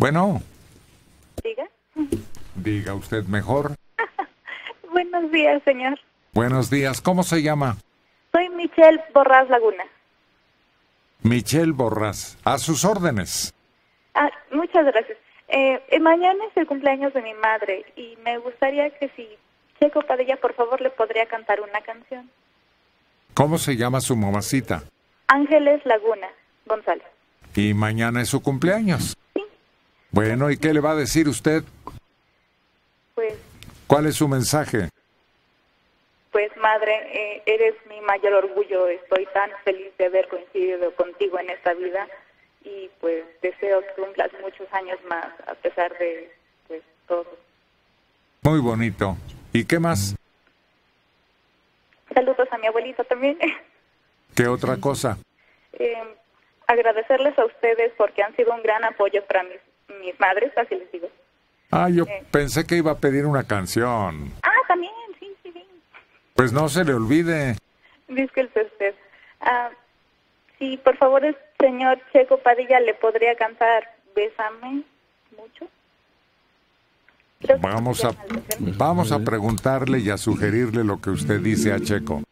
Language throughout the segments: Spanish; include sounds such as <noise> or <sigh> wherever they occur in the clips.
Bueno, Diga. diga usted mejor. <laughs> Buenos días, señor. Buenos días, ¿cómo se llama? Soy Michelle Borrás Laguna. Michelle Borras. A sus órdenes. Ah, muchas gracias. Eh, eh, mañana es el cumpleaños de mi madre y me gustaría que si Checo Padilla, por favor, le podría cantar una canción. ¿Cómo se llama su mamacita? Ángeles Laguna González. Y mañana es su cumpleaños. Bueno, ¿y qué le va a decir usted? Pues, ¿Cuál es su mensaje? pues madre, eh, eres mi mayor orgullo. Estoy tan feliz de haber coincidido contigo en esta vida y pues deseo que cumplas muchos años más a pesar de pues todo. Muy bonito. ¿Y qué más? Saludos a mi abuelito también. ¿Qué otra cosa? Eh, agradecerles a ustedes porque han sido un gran apoyo para mis, mis madres, así les digo. Ah, yo pensé que iba a pedir una canción. Ah, también, sí, sí, sí. Pues no se le olvide. Disculpe usted. Ah, sí, por favor, el señor Checo Padilla le podría cantar Bésame mucho. Creo Vamos a, vamos a preguntarle y a sugerirle lo que usted dice a Checo.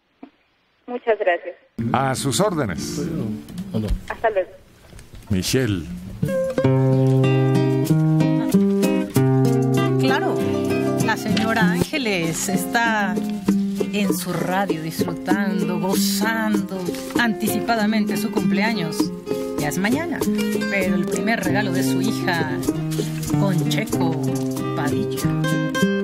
Muchas gracias. A sus órdenes. Hasta luego. Michelle. Ángeles está en su radio disfrutando, gozando anticipadamente su cumpleaños. Ya es mañana, pero el primer regalo de su hija con Checo Padilla.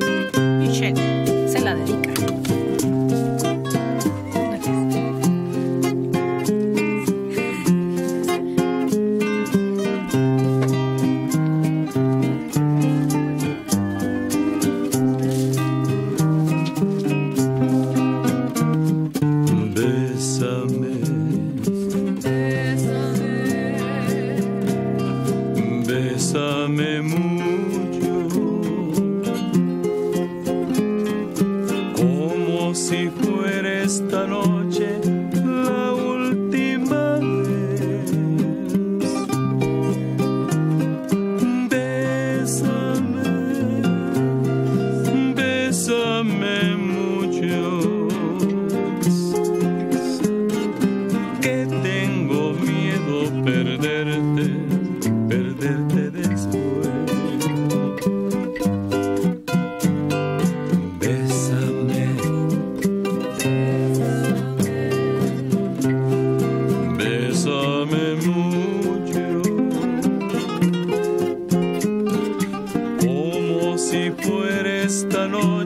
Esta noche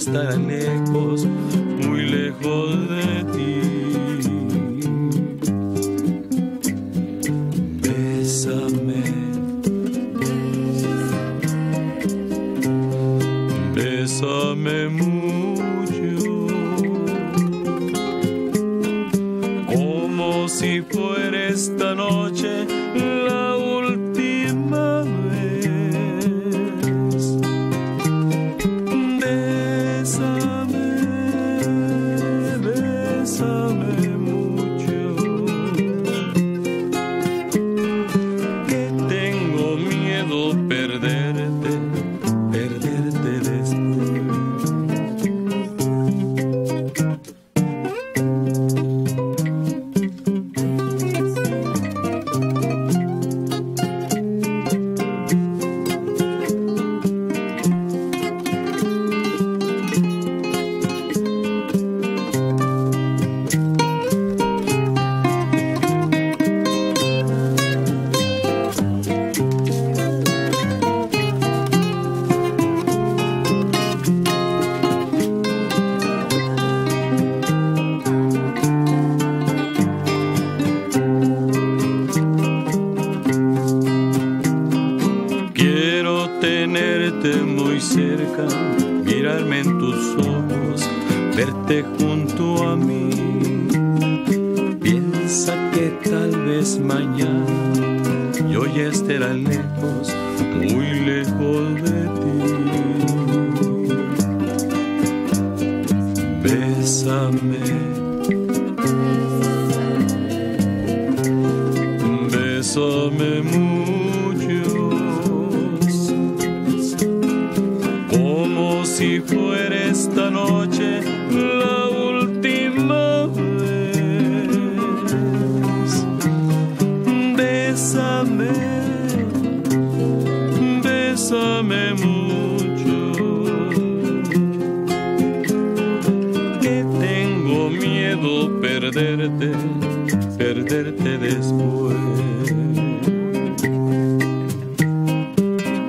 estaré lejos, muy lejos de ti. Bésame. Bésame mucho. Como si fuera junto a mí. Piensa que tal vez mañana yo ya estaré lejos, muy lejos de ti. Bésame. Bésame mucho, como si fuera esta noche bésame mucho, que tengo miedo perderte, perderte después.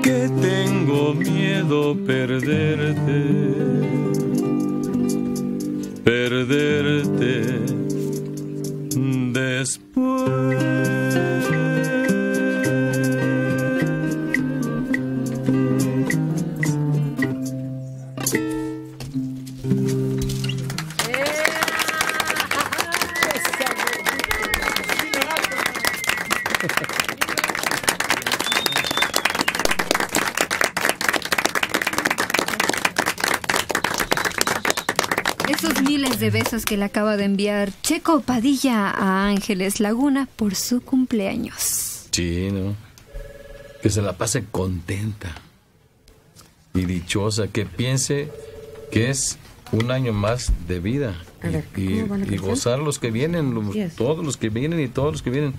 Que tengo miedo perderte, perderte después. Esos miles de besos que le acaba de enviar Checo Padilla a Ángeles Laguna por su cumpleaños. Sí, ¿no? Que se la pase contenta y dichosa, que piense que es un año más de vida A ver, y, ¿cómo va la y gozar los que vienen, los- Yes. todos los que vienen y todos los que vienen.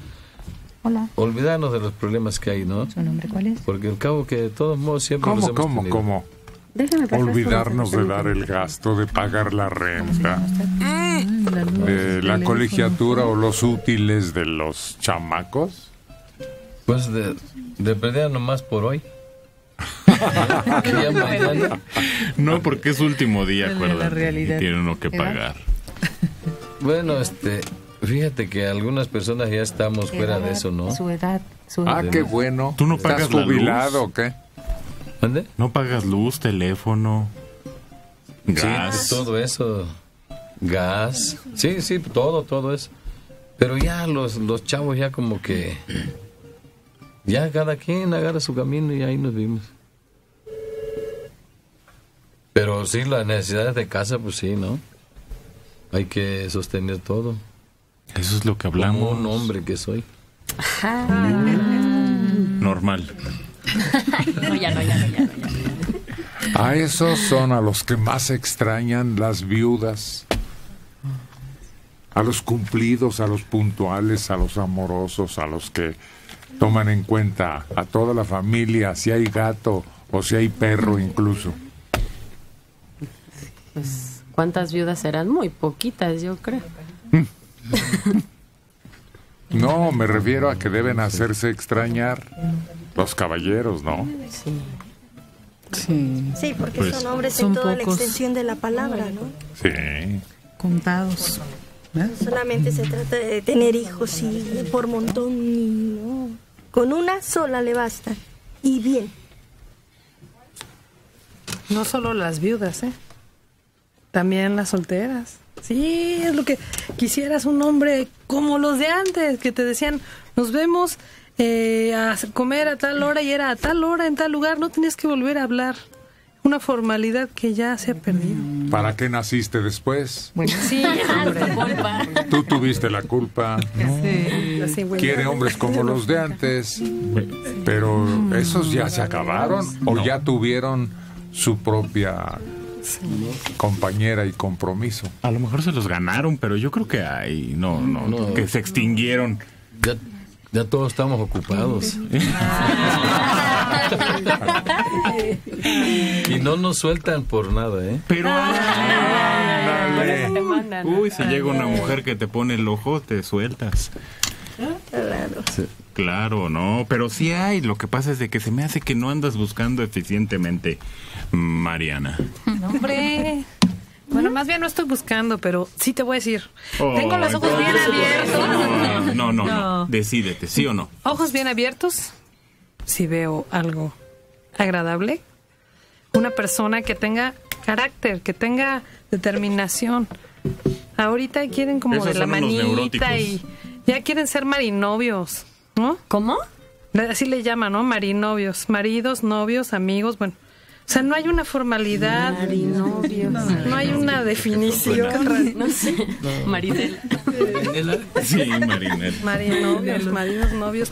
Hola. Olvidarnos de los problemas que hay, ¿no? ¿Su nombre cuál es? Porque al cabo que de todos modos siempre los ¿Cómo, hemos cómo, tenido. cómo? Déjame pasar Olvidarnos de dar el gasto, de pagar la renta, Mm, de la colegiatura o los útiles de los chamacos. Pues de, de perder nomás por hoy. <laughs> No, porque es último día, acuérdate. Y tiene uno que pagar. <laughs> Bueno, este, fíjate que algunas personas ya estamos fuera de eso, ¿no? Su edad, su Ah, edad. qué bueno. ¿Tú no ¿Estás pagas la luz? jubilado o qué? ¿Dónde? No pagas luz, teléfono, gas. Sí, todo eso. Gas. Sí, sí, todo, todo eso. Pero ya los, los chavos ya como que... Ya cada quien agarra su camino y ahí nos vimos. Pero sí, las necesidades de casa, pues sí, ¿no? Hay que sostener todo. Eso es lo que Como hablamos. un hombre que soy. Normal. <laughs> No, ya no, ya no, ya no. ya no. A esos son a los que más extrañan las viudas. A los cumplidos, a los puntuales, a los amorosos, a los que toman en cuenta a toda la familia, si hay gato o si hay perro incluso. Pues, ¿cuántas viudas serán? Muy poquitas, yo creo. <laughs> No, me refiero a que deben hacerse extrañar los caballeros, ¿no? Sí. Sí, Sí, porque Pues, son hombres son en toda la extensión de la palabra, ¿no? Sí. contados. ¿eh? Solamente se trata de tener hijos y por montón y no. Con una sola le basta. Y bien. No solo las viudas, ¿eh? También las solteras. Sí, es lo que quisieras un hombre como los de antes, que te decían, nos vemos eh, a comer a tal hora y era a tal hora en tal lugar, no tenías que volver a hablar. Una formalidad que ya se ha perdido. ¿Para qué naciste después? Bueno, sí, <laughs> hombre. Tú tuviste la culpa. Quiere hombres como los de antes. Pero esos ya se acabaron o ya tuvieron su propia compañera y compromiso. A lo mejor se los ganaron, pero yo creo que hay. No, no, No. que se extinguieron. Ya, ya todos estamos ocupados. <laughs> y no nos sueltan por nada, ¿eh? Pero. ándale. Te mandan. Uy, si llega una mujer que te pone el ojo, te sueltas. Claro, no, pero sí hay. Lo que pasa es de que se me hace que no andas buscando eficientemente, Mariana. No, hombre. Bueno, más bien no estoy buscando, pero sí te voy a decir. Tengo los Oh, ojos bien abiertos. No, no, no, no. No. Decídete, ¿sí o no? Ojos bien abiertos. Si veo algo agradable. Una persona que tenga carácter, que tenga determinación. Ahorita quieren como Esos de la manita y ya quieren ser marinovios, ¿no? ¿Cómo? Así le llaman, ¿no? Marinovios, maridos, novios, amigos, bueno. O sea, no hay una formalidad. Marinovios. No hay una definición. No sé. Marinela. Sí, Marinela. Marinovios, maridos, novios.